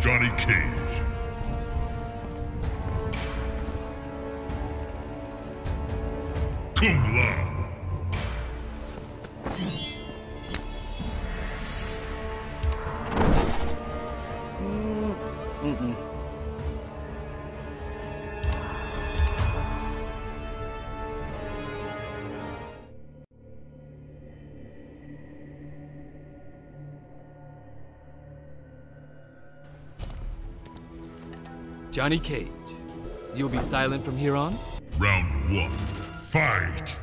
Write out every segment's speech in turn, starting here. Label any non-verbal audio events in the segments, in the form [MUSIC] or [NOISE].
Johnny Cage. Kung Lao. Johnny Cage. You'll be silent from here on? Round one. Fight!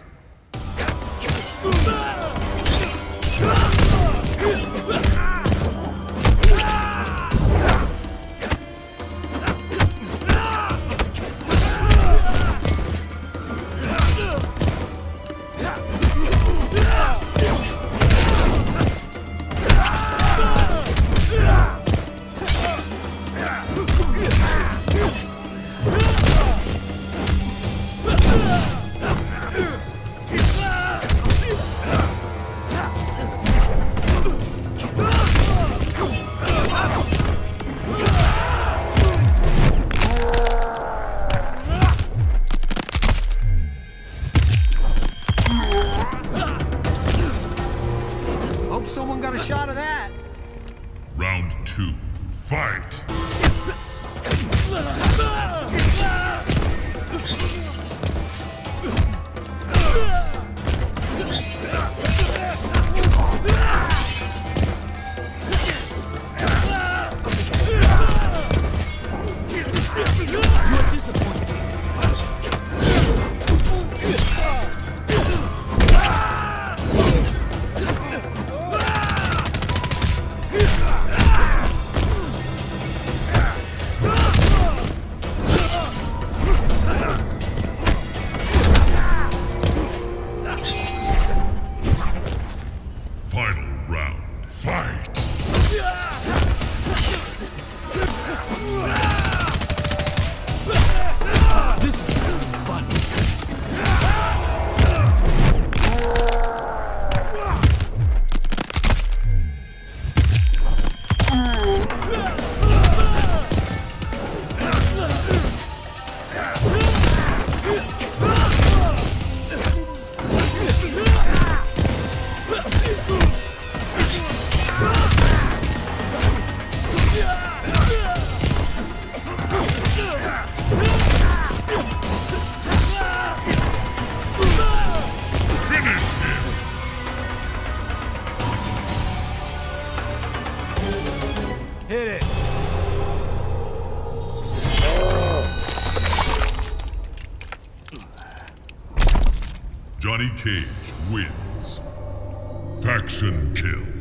Hope someone got a shot of that. Round two. Fight! [LAUGHS] Final round. Fight! Hit it. Johnny Cage wins. Faction kill.